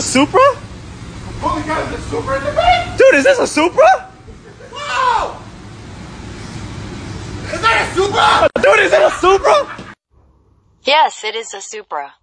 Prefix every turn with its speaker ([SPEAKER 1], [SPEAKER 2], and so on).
[SPEAKER 1] a Supra?
[SPEAKER 2] Oh my god, is in the?
[SPEAKER 1] Dude, is this a Supra?
[SPEAKER 2] Wow! Is that a Supra?
[SPEAKER 1] Dude, is it a Supra?
[SPEAKER 3] Yes, it is a Supra.